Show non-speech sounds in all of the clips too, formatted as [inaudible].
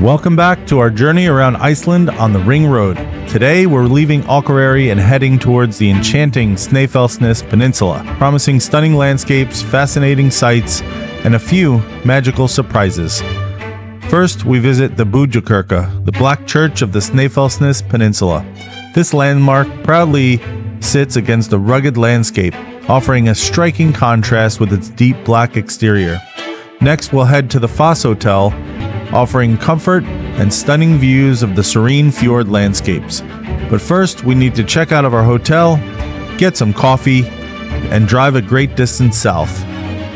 Welcome back to our journey around Iceland on the Ring Road. Today we're leaving Akureyri and heading towards the enchanting Snæfellsnes Peninsula, promising stunning landscapes, fascinating sights, and a few magical surprises. First, we visit the Búðakirkja, the Black Church of the Snæfellsnes Peninsula. This landmark proudly sits against a rugged landscape, offering a striking contrast with its deep black exterior. Next, we'll head to the Foss Hotel, offering comfort and stunning views of the serene fjord landscapes. But first, we need to check out of our hotel, get some coffee, and drive a great distance south.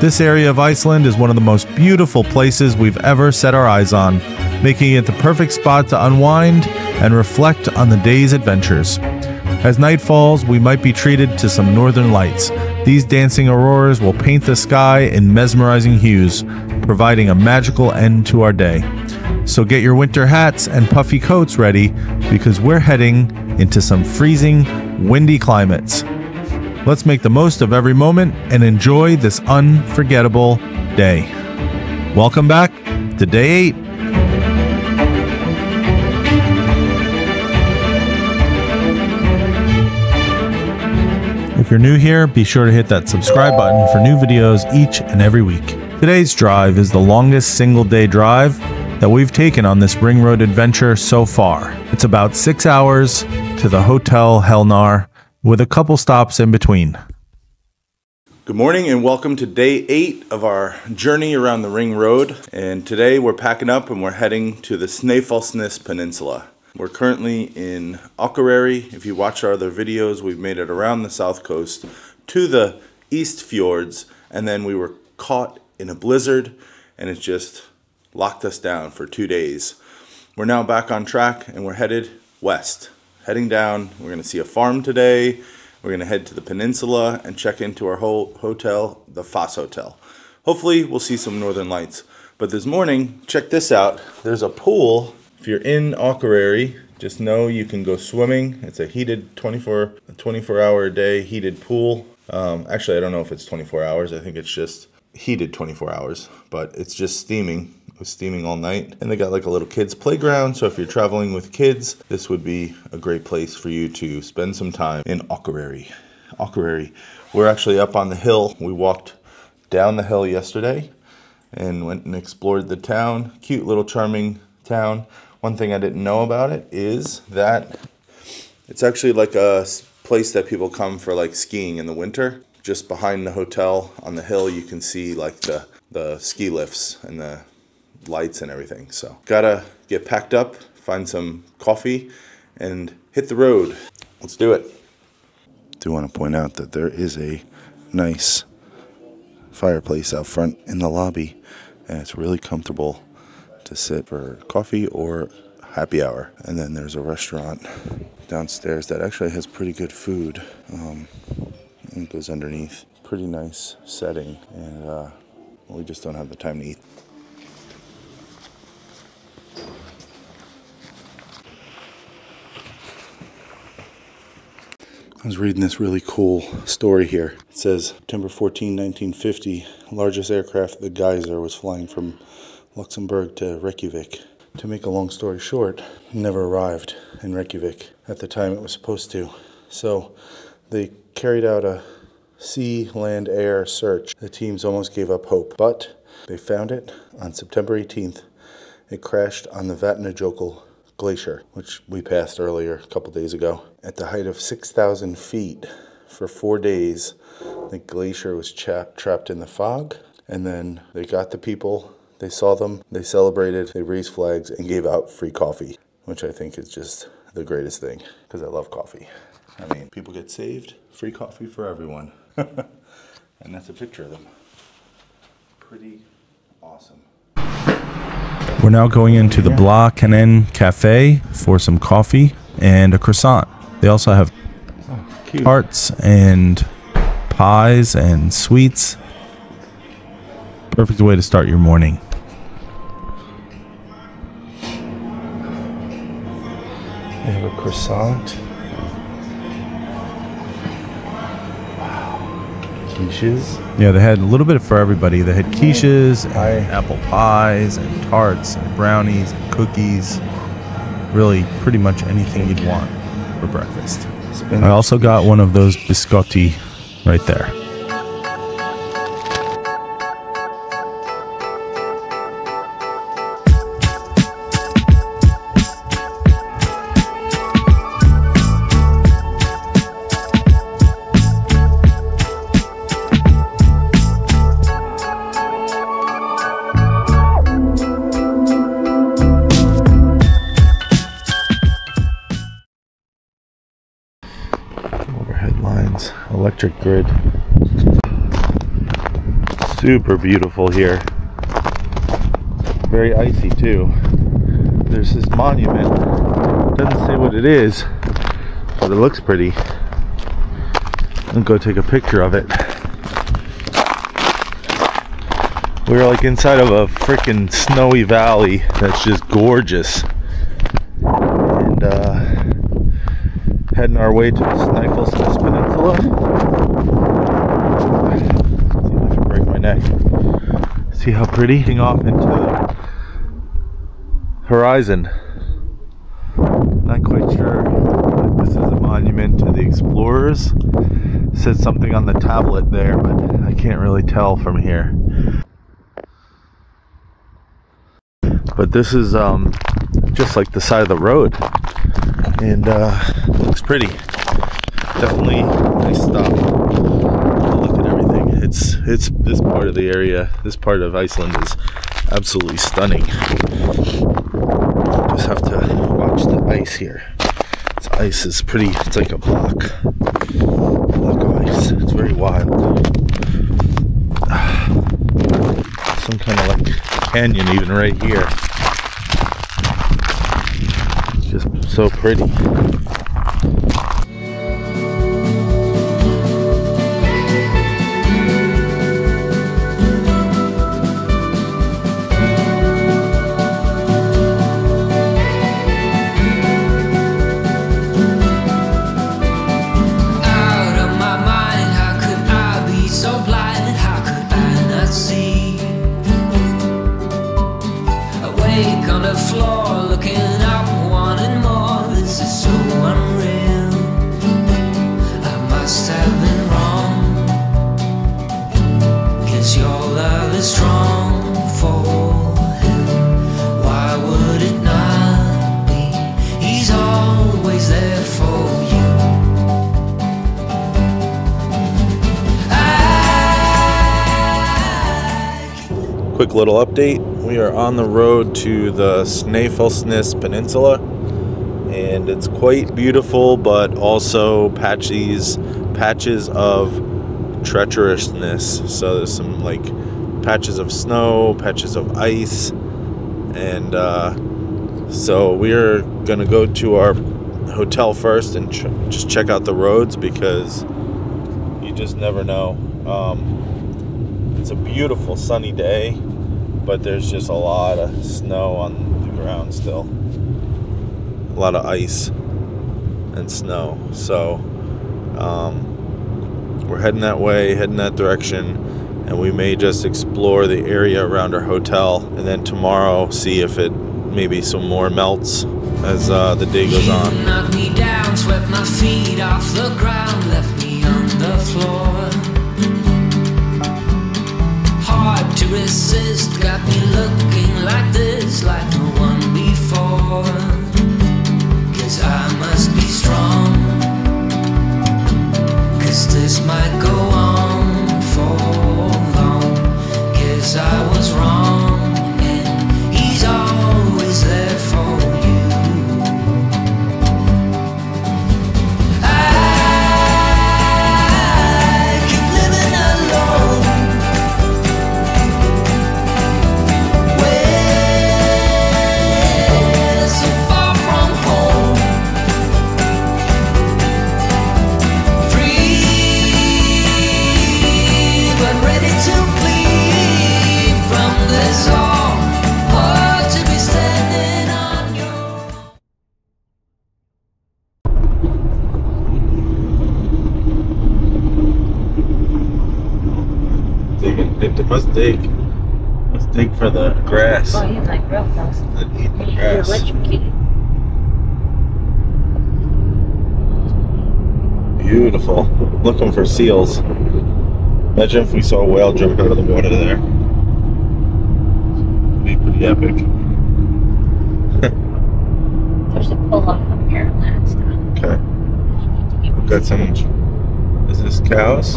This area of Iceland is one of the most beautiful places we've ever set our eyes on, making it the perfect spot to unwind and reflect on the day's adventures. As night falls, we might be treated to some northern lights. These dancing auroras will paint the sky in mesmerizing hues, providing a magical end to our day. So get your winter hats and puffy coats ready because we're heading into some freezing, windy climates. Let's make the most of every moment and enjoy this unforgettable day. Welcome back to day eight. If you're new here, be sure to hit that subscribe button for new videos each and every week. Today's drive is the longest single day drive that we've taken on this ring road adventure so far. It's about six hours to the Hotel Hellnar with a couple stops in between. Good morning and welcome to day eight of our journey around the Ring Road. And today we're packing up and we're heading to the Snæfellsnes Peninsula. We're currently in Akureyri. If you watch our other videos, we've made it around the south coast to the east fjords, and then we were caught in a blizzard, and it just locked us down for two days. We're now back on track, and we're headed west. Heading down, we're going to see a farm today. We're going to head to the peninsula and check into our whole hotel, the Foss Hotel. Hopefully, we'll see some northern lights. But this morning, check this out. There's a pool if you're in Akureyri, just know you can go swimming. It's a heated 24 24 hour a day heated pool. Um, actually, I don't know if it's 24 hours. I think it's just heated 24 hours, but it's just steaming. It was steaming all night. And they got like a little kids playground. So if you're traveling with kids, this would be a great place for you to spend some time in Akureyri. Akureyri. We're actually up on the hill. We walked down the hill yesterday and went and explored the town. Cute little charming town. One thing I didn't know about it is that it's actually like a place that people come for like skiing in the winter. Just behind the hotel on the hill, you can see like the, the ski lifts and the lights and everything. So, gotta get packed up, find some coffee, and hit the road. Let's do it. Do want to point out that there is a nice fireplace out front in the lobby, and it's really comfortable to sit for coffee or happy hour. And then there's a restaurant downstairs that actually has pretty good food. Um, it goes underneath. Pretty nice setting, and uh, we just don't have the time to eat. I was reading this really cool story here. It says September 14, 1950, largest aircraft, the Geysir, was flying from Luxembourg to Reykjavik. To make a long story short, never arrived in Reykjavik at the time it was supposed to. So they carried out a sea, land, air search. The teams almost gave up hope, but they found it on September 18th. It crashed on the Vatnajökull Glacier, which we passed earlier a couple days ago. At the height of 6,000 feet for four days, the glacier was trapped in the fog, and then they got the people they saw them, they celebrated, they raised flags, and gave out free coffee, which I think is just the greatest thing because I love coffee. I mean, people get saved, free coffee for everyone. [laughs] and that's a picture of them. Pretty awesome. We're now going into the Bláa Kannan Cafe for some coffee and a croissant. They also have oh, tarts and pies and sweets. Perfect way to start your morning. They have a croissant. Wow. quiches. Yeah, they had a little bit for everybody. They had quiches, and Pie. apple pies, and tarts, and brownies, and cookies. Really, pretty much anything you'd want for breakfast. I also got one of those biscotti right there. Electric grid. Super beautiful here. Very icy too. There's this monument. Doesn't say what it is, but it looks pretty. I'll go take a picture of it. We're like inside of a freaking snowy valley that's just gorgeous. And uh heading our way to the See if I can break my neck. See how pretty? Off into the horizon. Not quite sure this is a monument to the explorers. It says something on the tablet there, but I can't really tell from here. But this is um, just like the side of the road and uh, looks pretty. Definitely nice stop. To look at everything. It's it's this part of the area. This part of Iceland is absolutely stunning. Just have to watch the ice here. This ice is pretty. It's like a block. Block of ice. It's very wild. [sighs] Some kind of like canyon even right here. It's just so pretty. Quick little update. We are on the road to the Snæfellsnes Peninsula, and it's quite beautiful, but also patches patches of treacherousness. So there's some like patches of snow, patches of ice, and uh, so we're gonna go to our hotel first and ch- just check out the roads because you just never know. Um, it's a beautiful sunny day, but there's just a lot of snow on the ground still. A lot of ice and snow. So um, we're heading that way, heading that direction, and we may just explore the area around our hotel, and then tomorrow see if it maybe some more melts as uh, the day goes on. Knocked me down, swept my feet off the ground, left me on the floor. Resist, got me looking like this, like no one before. Guess I must be strong. Cause this might go on for long. I was wrong, Must dig. Must dig for the grass. Oh, he's like real close. Eat the grass. electrocuted. Beautiful. Looking for seals. Imagine if we saw a whale jump out of the water there. Would Be pretty epic. [laughs] There's a pull off from here last time. Okay. We've got some. Is this cows?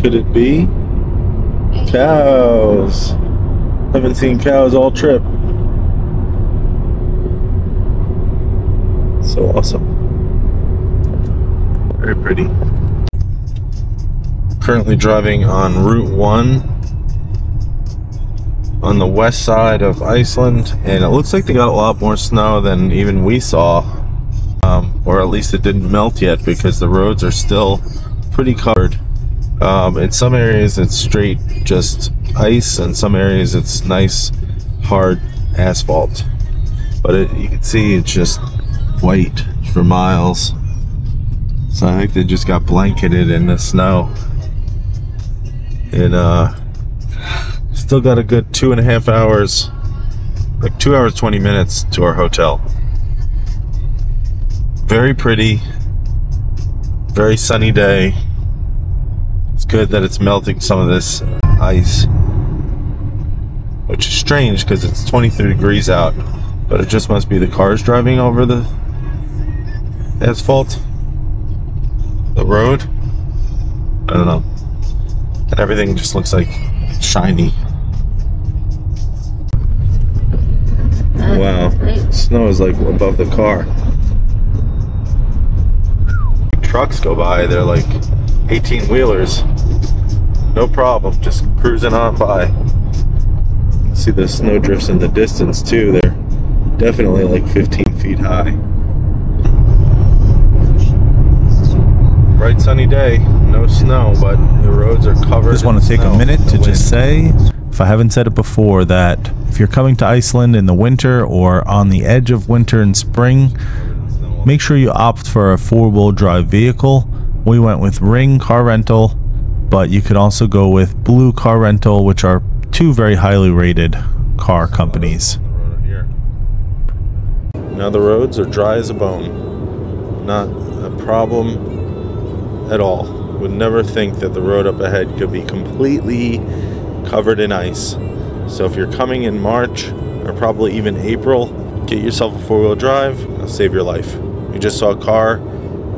Could it be? Cows. Haven't seen cows all trip. So awesome. Very pretty. Currently driving on Route 1 on the west side of Iceland, and it looks like they got a lot more snow than even we saw. Um, or at least it didn't melt yet because the roads are still pretty covered. Um, in some areas it's straight just ice, and some areas it's nice hard asphalt. But it, you can see it's just white for miles. So I think they just got blanketed in the snow. And uh, still got a good two and a half hours, like two hours twenty minutes to our hotel. Very pretty, very sunny day. Good that it's melting some of this ice, which is strange because it's 23 degrees out, but it just must be the cars driving over the asphalt, the road. I don't know. And everything just looks like shiny. Wow. Snow is like above the car. Trucks go by, they're like 18 wheelers. No problem, just cruising on by. See the snow drifts in the distance too. They're definitely like 15 feet high. Bright sunny day, no snow, but the roads are covered. just want to take snow. a minute to just say, if I haven't said it before, that if you're coming to Iceland in the winter or on the edge of winter and spring, make sure you opt for a four wheel drive vehicle. We went with Ring Car Rental, but you could also go with Blue Car Rental, which are two very highly rated car companies. Now the roads are dry as a bone. Not a problem at all. Would never think that the road up ahead could be completely covered in ice. So if you're coming in March or probably even April, get yourself a four-wheel drive. It'll save your life. You just saw a car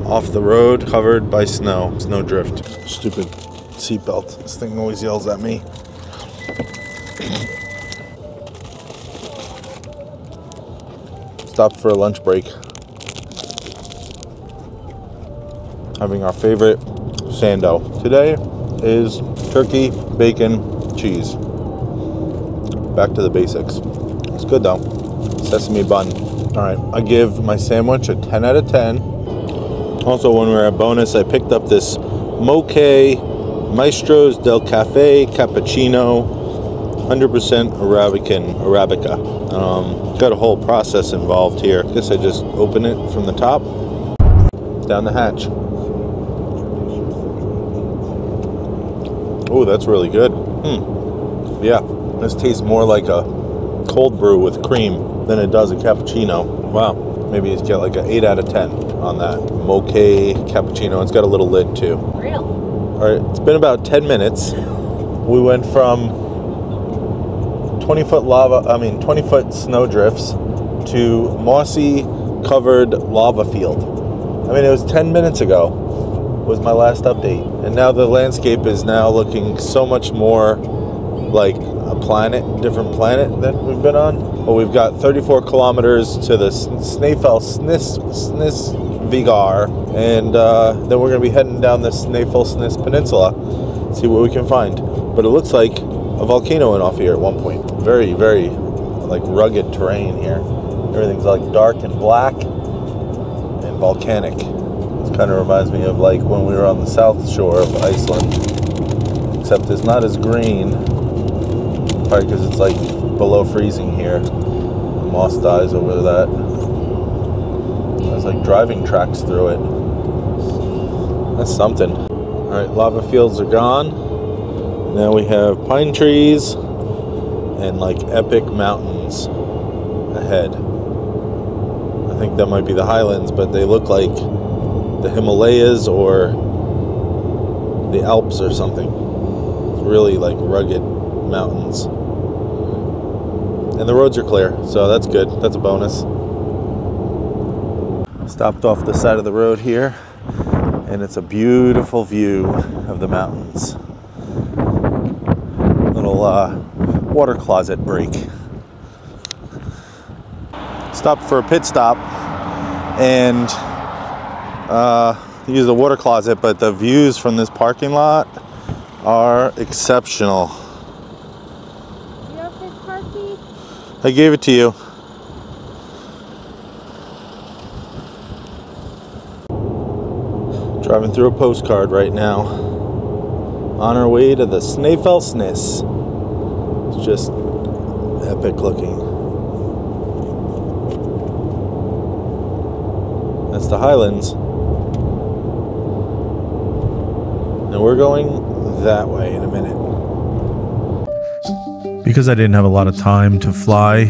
off the road covered by snow, snow drift. Stupid seatbelt. This thing always yells at me. stopped for a lunch break. Having our favorite sando. Today is turkey, bacon, cheese. Back to the basics. It's good though. Sesame bun. All right, I give my sandwich a 10 out of 10. Also, when we were at Bónus, I picked up this Mocha Maestros del Cafe Cappuccino 100% Arabican Arabica. Um, got a whole process involved here. Guess I just open it from the top down the hatch. Oh, that's really good. Hmm. Yeah, this tastes more like a cold brew with cream than it does a cappuccino. Wow. Maybe it's got like an 8 out of 10 on that. Mocha cappuccino. It's got a little lid too. Real. All right, it's been about 10 minutes. We went from 20 foot lava, I mean, 20 foot snow drifts to mossy covered lava field. I mean, it was 10 minutes ago was my last update. And now the landscape is now looking so much more like a planet, different planet that we've been on. Well, we've got 34 kilometers to the S- Snæfell Snis, Snis Vigar, and uh, then we're going to be heading down the Snæfell Peninsula, see what we can find. But it looks like a volcano went off here at one point. Very, very like rugged terrain here. Everything's like dark and black and volcanic. This kind of reminds me of like when we were on the south shore of Iceland, except it's not as green. Probably because it's like below freezing here. Moss dies over that. There's like driving tracks through it. That's something. All right, lava fields are gone. Now we have pine trees and like epic mountains ahead. I think that might be the highlands, but they look like the Himalayas or the Alps or something. It's really like rugged mountains. And the roads are clear, so that's good. That's a bonus. Stopped off the side of the road here, and it's a beautiful view of the mountains. Little uh, water closet break. Stopped for a pit stop and uh, use the water closet, but the views from this parking lot are exceptional. You have this car key? I gave it to you. Driving through a postcard right now. On our way to the Snæfellsnes. It's just epic looking. That's the Highlands. And we're going that way in a minute. Because I didn't have a lot of time to fly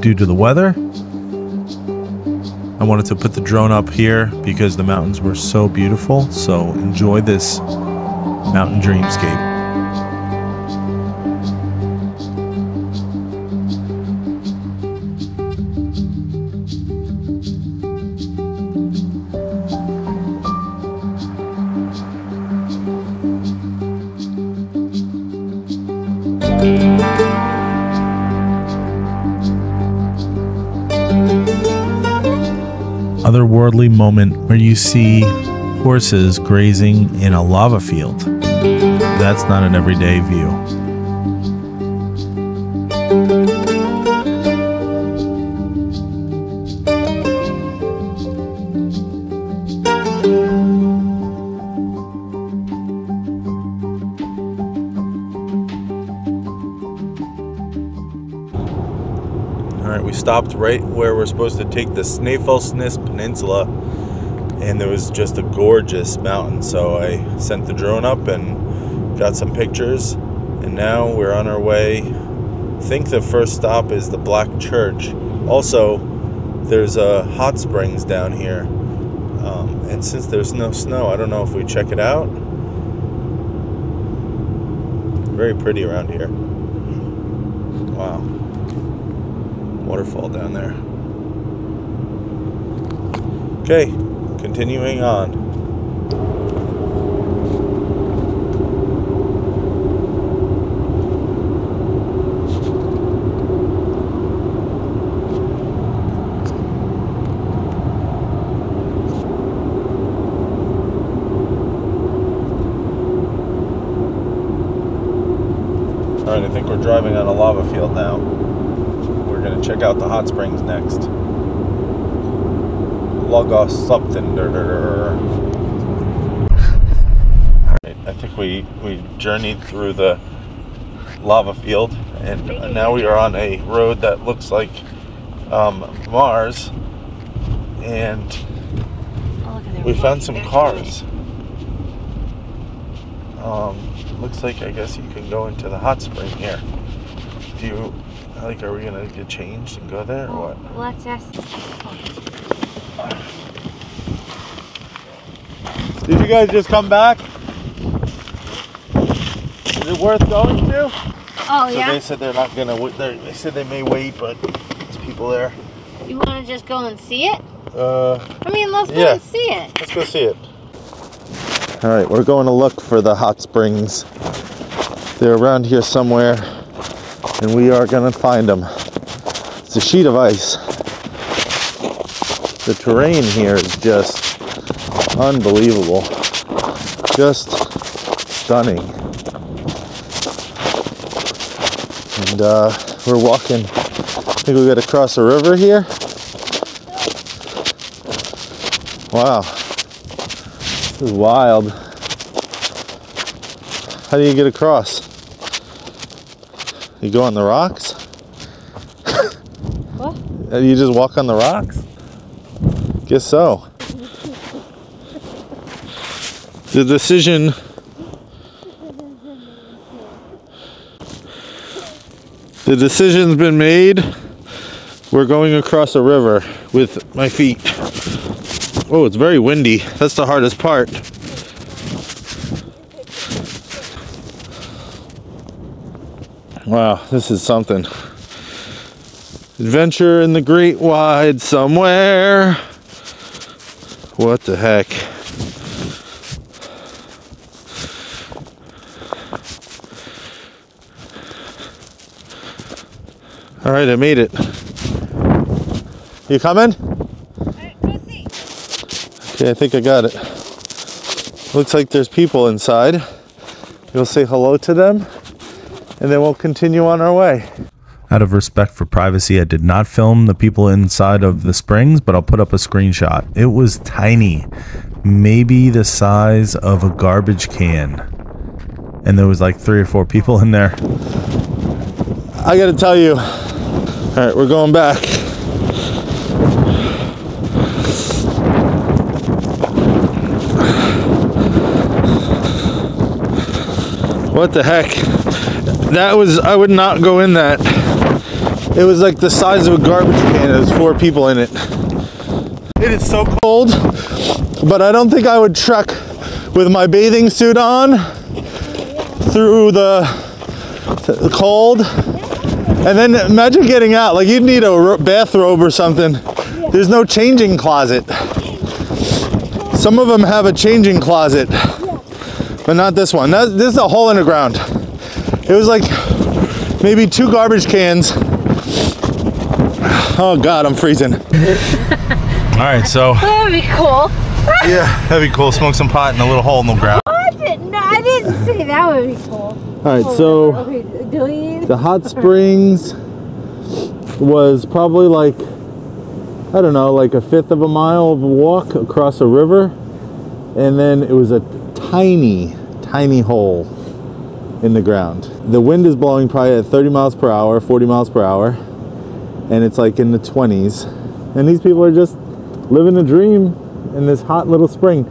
due to the weather, I wanted to put the drone up here because the mountains were so beautiful. So enjoy this mountain dreamscape. Moment where you see horses grazing in a lava field. That's not an everyday view. All right, we stopped right where we're supposed to take the Snæfellsnes Peninsula, and there was just a gorgeous mountain. So I sent the drone up and got some pictures, and now we're on our way. I think the first stop is the Black Church. Also, there's a hot springs down here, um, and since there's no snow, I don't know if we check it out. Very pretty around here. Wow waterfall down there. Okay, continuing on. All right, I think we're driving on a lava field now. Check out the hot springs next. Lagos something. I think we we journeyed through the lava field, and now we are on a road that looks like um, Mars, and we found some cars. Um, looks like I guess you can go into the hot spring here. Do you like? Are we gonna get changed and go there or what? Let's ask. Did you guys just come back? Is it worth going to? Oh, So yeah? they said they're not gonna. wait- they're- They said they may wait, but there's people there. You want to just go and see it? Uh, I mean, let's go Yeah. and see it. let's go see it. All right, we're going to look for the hot springs. They're around here somewhere, and we are gonna find them. It's a sheet of ice. The terrain here is just unbelievable. Just stunning. And uh, we're walking. I think we got to cross a river here. Wow. This is wild. How do you get across? You go on the rocks? [laughs] what? Uh, you just walk on the rocks? Guess so. the decision The decision's been made. We're going across a river with my feet. Oh, it's very windy. That's the hardest part. Wow, this is something. Adventure in the great wide somewhere. What the heck? All right, I made it. You coming? Okay, I think I got it. Looks like there's people inside. We'll say hello to them and then we'll continue on our way. Out of respect for privacy, I did not film the people inside of the springs, but I'll put up a screenshot. It was tiny, maybe the size of a garbage can. And there was like three or four people in there. I gotta tell you. All right, we're going back. What the heck? That was, I would not go in that. It was like the size of a garbage can. There's four people in it. It is so cold, but I don't think I would trek with my bathing suit on through the, the cold. And then imagine getting out. Like you'd need a bathrobe or something. There's no changing closet. Some of them have a changing closet, but not this one. That, this is a hole in the ground. It was like maybe two garbage cans. Oh God, I'm freezing. All right, so [laughs] That would be cool. yeah, that'd be cool. Smoke some pot in a little hole in the ground. Oh, I didn't. No, I didn't say that would be cool. All right, so oh, Okay, delete. the hot springs was probably like I don't know, like a fifth of a mile of a walk across a river, and then it was a tiny, tiny hole in the ground. The wind is blowing probably at 30 miles per hour, 40 miles per hour, and it's like in the 20s. And these people are just living a dream in this hot little spring.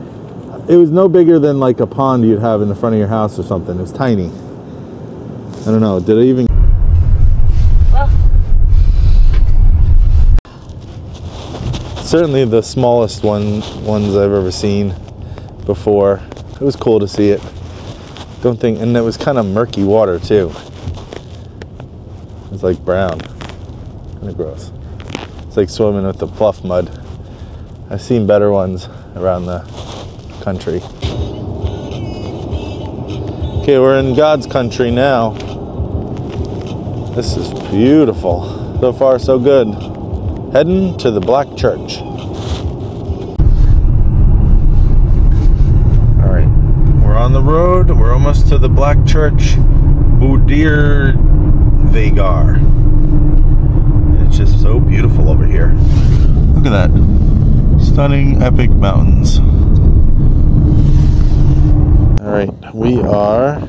It was no bigger than like a pond you'd have in the front of your house or something. It was tiny. I don't know. Did I even? Well. Certainly the smallest one ones I've ever seen before. It was cool to see it. Don't think, and it was kind of murky water too. It's like brown, kind of gross. It's like swimming with the fluff mud. I've seen better ones around the country. Okay, we're in God's country now. This is beautiful. So far, so good. Heading to the Black Church. All right, we're on the road. The Black Church, Budir Vegar. And it's just so beautiful over here. Look at that. Stunning, epic mountains. All right, we are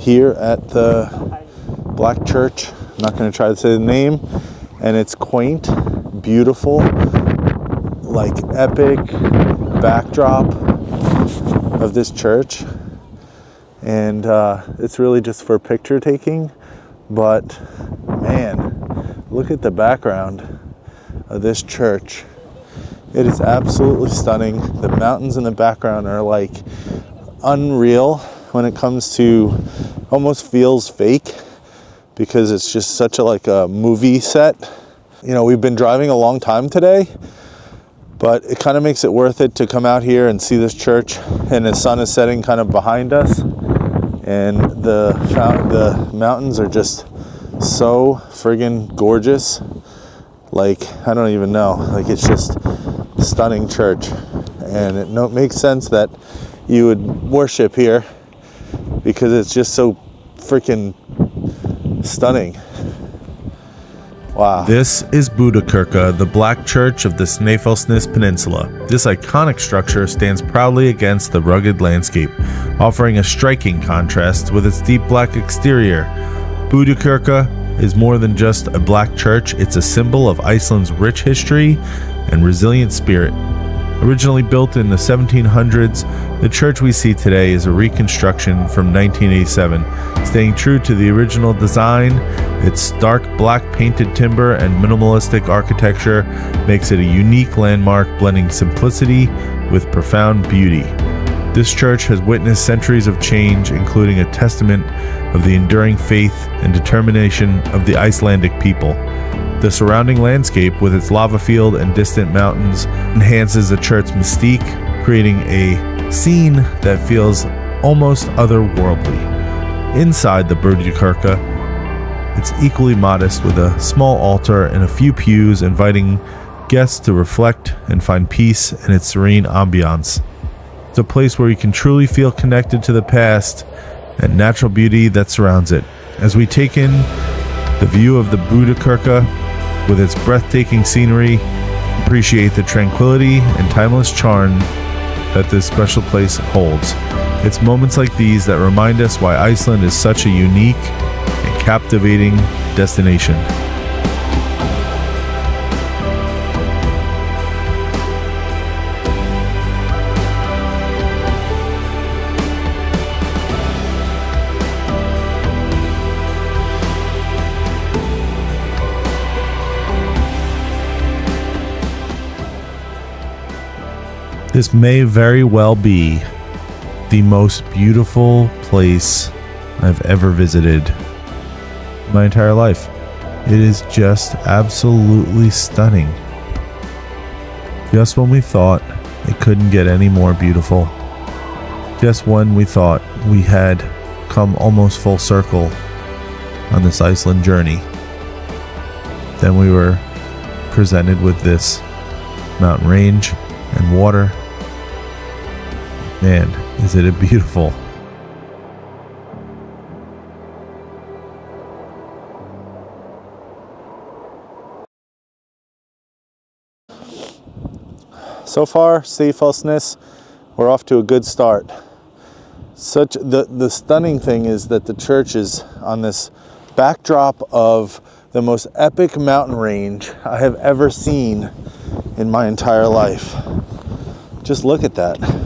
here at the Black Church. I'm not going to try to say the name. And it's quaint, beautiful, like epic backdrop of this church. And uh, it's really just for picture taking. But man, look at the background of this church. It is absolutely stunning. The mountains in the background are like unreal when it comes to almost feels fake because it's just such a like a movie set. You know, we've been driving a long time today, but it kind of makes it worth it to come out here and see this church and the sun is setting kind of behind us and the the mountains are just so friggin' gorgeous. Like I don't even know. Like it's just stunning church, and it no, makes sense that you would worship here because it's just so freaking stunning. Wow. This is Búðakirkja, the black church of the Snæfellsnes Peninsula. This iconic structure stands proudly against the rugged landscape, offering a striking contrast with its deep black exterior. Búðakirkja is more than just a black church, it's a symbol of Iceland's rich history and resilient spirit. Originally built in the 1700s, the church we see today is a reconstruction from 1987, staying true to the original design. Its dark black painted timber and minimalistic architecture makes it a unique landmark blending simplicity with profound beauty. This church has witnessed centuries of change, including a testament of the enduring faith and determination of the Icelandic people. The surrounding landscape, with its lava field and distant mountains, enhances the church's mystique, creating a scene that feels almost otherworldly. Inside the Búðakirkja, it's equally modest with a small altar and a few pews inviting guests to reflect and find peace in its serene ambiance. A place where you can truly feel connected to the past and natural beauty that surrounds it. As we take in the view of the Búðakirkja with its breathtaking scenery, appreciate the tranquility and timeless charm that this special place holds. It's moments like these that remind us why Iceland is such a unique and captivating destination. This may very well be the most beautiful place I've ever visited in my entire life. It is just absolutely stunning. Just when we thought it couldn't get any more beautiful, just when we thought we had come almost full circle on this Iceland journey, then we were presented with this mountain range and water. Man, is it a beautiful. So far, Stafelsness, we're off to a good start. Such the the stunning thing is that the church is on this backdrop of the most epic mountain range I have ever seen in my entire life. Just look at that.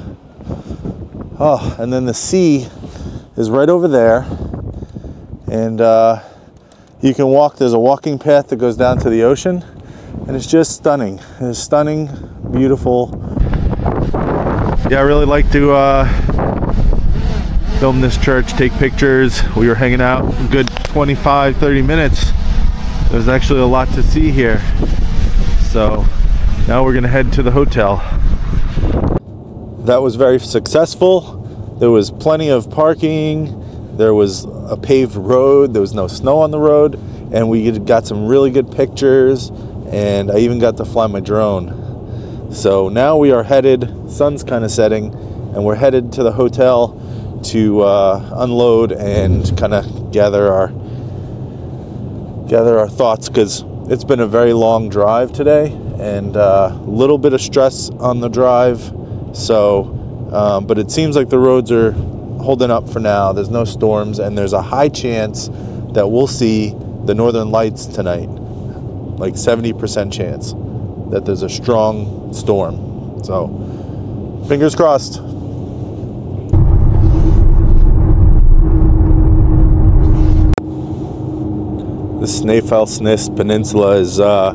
Oh, and then the sea is right over there, and uh, you can walk. There's a walking path that goes down to the ocean, and it's just stunning. It's stunning, beautiful. Yeah, I really like to uh, film this church, take pictures. We were hanging out good 25, 30 minutes. There's actually a lot to see here. So now we're gonna head to the hotel. That was very successful. There was plenty of parking. There was a paved road. There was no snow on the road. And we got some really good pictures. And I even got to fly my drone. So now we are headed, sun's kind of setting, and we're headed to the hotel to uh, unload and kind of gather our gather our thoughts because it's been a very long drive today and a uh, little bit of stress on the drive. So, um, but it seems like the roads are holding up for now. There's no storms, and there's a high chance that we'll see the northern lights tonight. Like 70% chance that there's a strong storm. So, fingers crossed. the Snæfellsnes Peninsula is uh,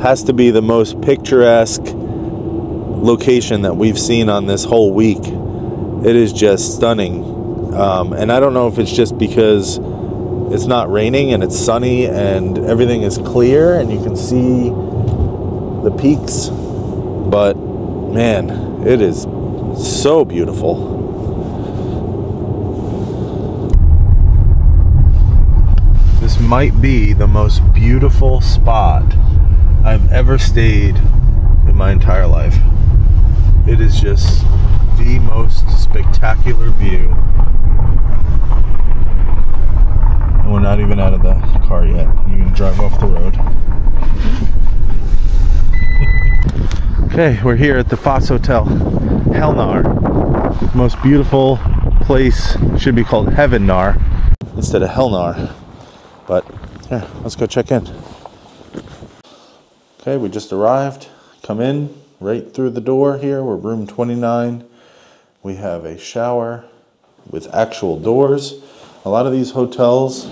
has to be the most picturesque location that we've seen on this whole week. It is just stunning, um, and I don't know if it's just because it's not raining and it's sunny and everything is clear and you can see the peaks, but man, it is so beautiful. This might be the most beautiful spot I've ever stayed in my entire life. It is just the most spectacular view. And we're not even out of the car yet. You're gonna drive off the road. okay, we're here at the Foss Hotel, Hellnar. Most beautiful place should be called Heavennar instead of Hellnar. But yeah, let's go check in. Okay, we just arrived. Come in. Right through the door here. We're room 29. We have a shower with actual doors. A lot of these hotels,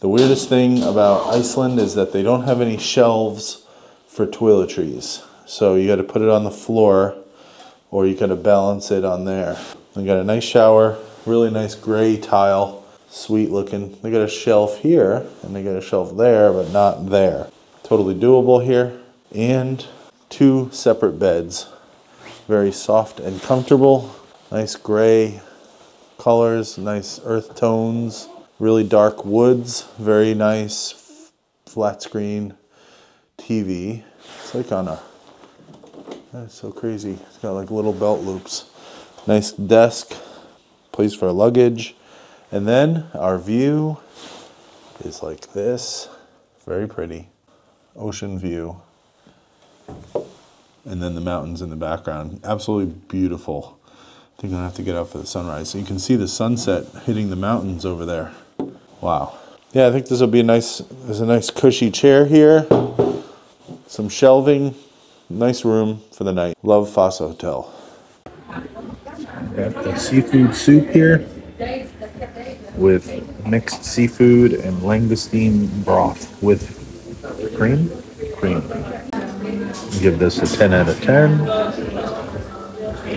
the weirdest thing about Iceland is that they don't have any shelves for toiletries. So you got to put it on the floor or you got to balance it on there. They got a nice shower, really nice gray tile, sweet looking. They got a shelf here and they got a shelf there, but not there. Totally doable here. And two separate beds. Very soft and comfortable. Nice gray colors, nice earth tones, really dark woods, very nice flat screen TV. It's like on a, that's so crazy. It's got like little belt loops. Nice desk, place for luggage. And then our view is like this. Very pretty. Ocean view. And then the mountains in the background. Absolutely beautiful. I think I'm gonna have to get up for the sunrise. So you can see the sunset hitting the mountains over there. Wow. Yeah, I think this will be a nice, there's a nice cushy chair here. Some shelving. Nice room for the night. Love Fosshotel. Got the seafood soup here with mixed seafood and langoustine broth with cream. Cream. Give this a 10 out of 10.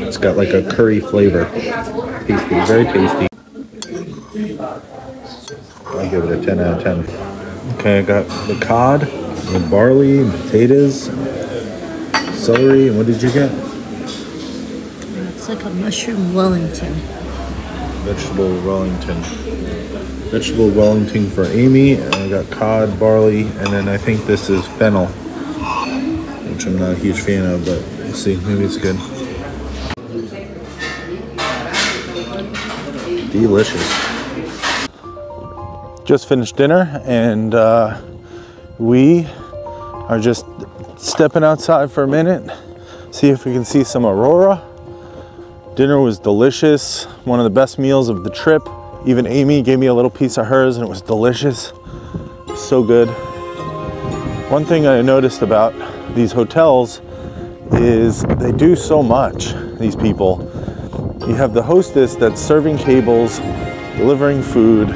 It's got like a curry flavor. Tasty, very tasty. I give it a 10 out of 10. Okay, I got the cod with barley and potatoes, celery, and what did you get? It's like a mushroom Wellington. Vegetable Wellington. Vegetable Wellington for Amy. And I got cod, barley, and then I think this is fennel, which I'm not a huge fan of, but we'll see. Maybe it's good. Delicious. Just finished dinner, and uh, we are just stepping outside for a minute, see if we can see some aurora. Dinner was delicious, one of the best meals of the trip. Even Amy gave me a little piece of hers and it was delicious. So good. One thing I noticed about these hotels is they do so much, these people. You have the hostess that's serving tables, delivering food,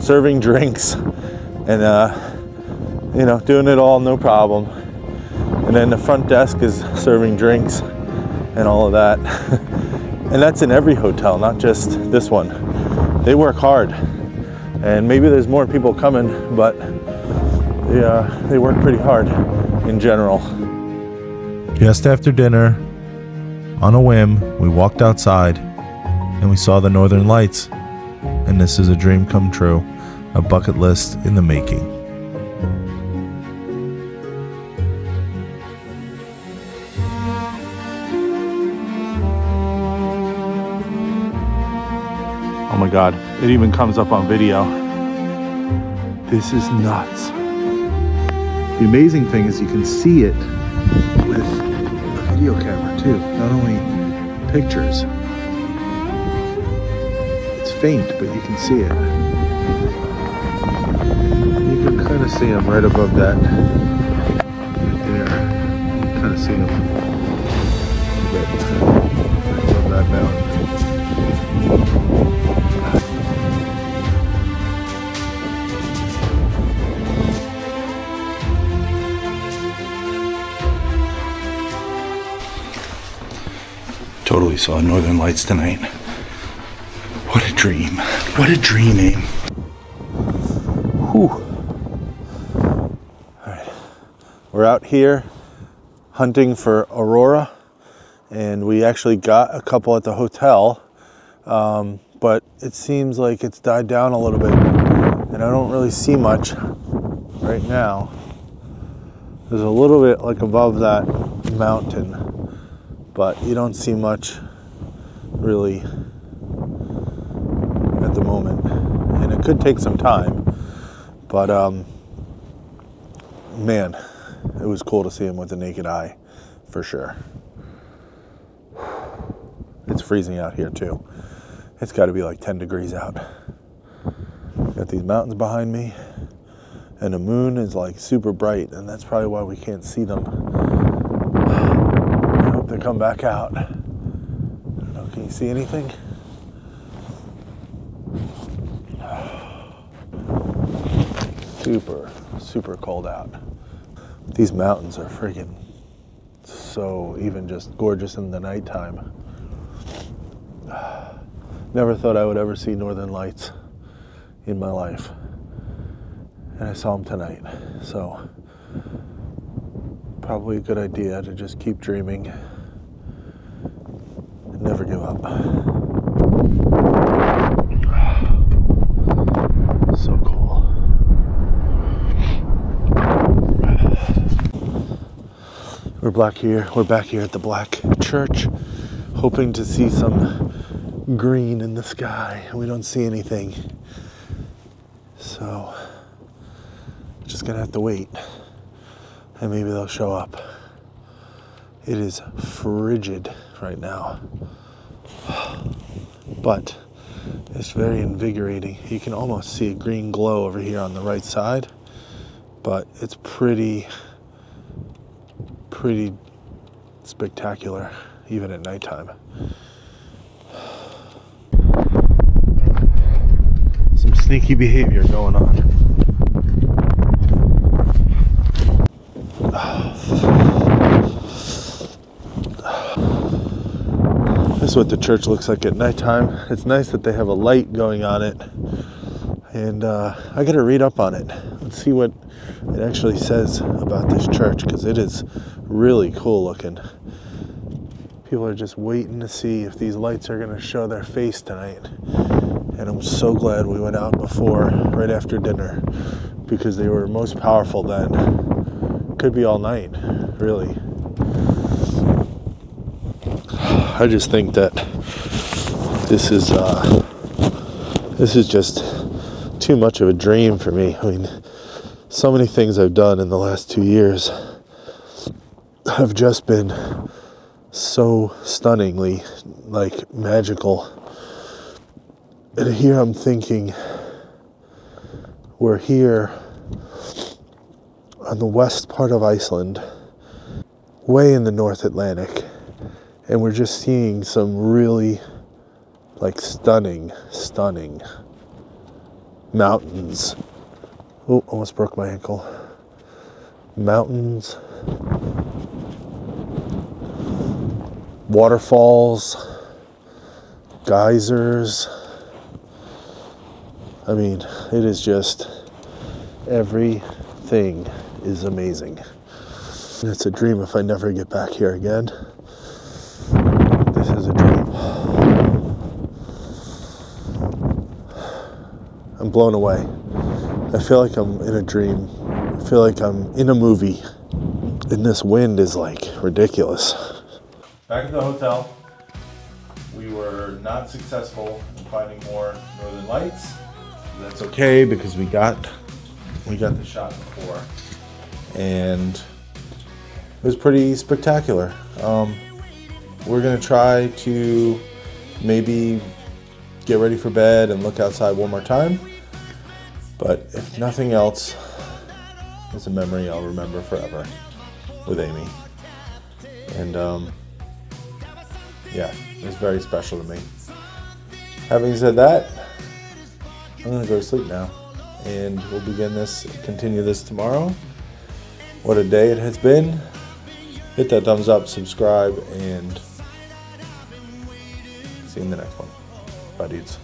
serving [laughs] drinks, and uh, you know, doing it all no problem. And then the front desk is serving drinks and all of that. [laughs] and that's in every hotel, not just this one. They work hard. And maybe there's more people coming, but they, uh, they work pretty hard in general. Just after dinner, on a whim, we walked outside and we saw the northern lights. And this is a dream come true, a bucket list in the making. Oh my God, it even comes up on video. This is nuts. The amazing thing is you can see it with a video camera too, not only pictures. It's faint, but you can see it. You can kind of see them right above that. Right there. Kind of see them. Right above that mountain. Saw Northern Lights tonight. What a dream. What a dream, Aim. Whew. All right. We're out here hunting for Aurora, and we actually got a couple at the hotel, um, but it seems like it's died down a little bit, and I don't really see much right now. There's a little bit like above that mountain but you don't see much really at the moment. And it could take some time but um, man it was cool to see him with the naked eye for sure. It's freezing out here too. It's got to be like 10 degrees out. Got these mountains behind me and the moon is like super bright and that's probably why we can't see them. I hope they come back out. I don't know, can you see anything? Super, super cold out. These mountains are freaking so even just gorgeous in the nighttime. [sighs] Never thought I would ever see northern lights in my life. And I saw them tonight. So, probably a good idea to just keep dreaming never give up. [sighs] So cool. We're back here. We're back here at the Black Church, hoping to see some green in the sky. We don't see anything. So, just gonna have to wait. And maybe they'll show up. It is frigid right now. But it's very invigorating. You can almost see a green glow over here on the right side. But it's pretty, pretty spectacular, even at nighttime. Some sneaky behavior going on. This is what the church looks like at nighttime. It's nice that they have a light going on it. And uh, I got to read up on it. Let's see what it actually says about this church because it is really cool looking. People are just waiting to see if these lights are going to show their face tonight. And I'm so glad we went out before, right after dinner, because they were most powerful then. Could be all night, really. I just think that this is uh, this is just too much of a dream for me. I mean, so many things I've done in the last two years have just been so stunningly like magical. And here I'm thinking we're here on the west part of Iceland, way in the North Atlantic, and we're just seeing some really like stunning, stunning mountains. Oh, almost broke my ankle. Mountains, waterfalls, geysers. I mean, it is just everything is amazing. It's a dream if I never get back here again. This is a dream. I'm blown away. I feel like I'm in a dream. I feel like I'm in a movie. And this wind is like ridiculous. Back at the hotel, we were not successful in finding more northern lights. That's okay because we got we got the shot before, and it was pretty spectacular. Um, we're gonna try to maybe get ready for bed and look outside one more time. But if nothing else, it's a memory I'll remember forever with Amy. And um, yeah, it's very special to me. Having said that, I'm gonna go to sleep now, and we'll begin this, continue this tomorrow. What a day it has been! Hit that thumbs up, subscribe, and see you in the next one. Bye, dudes.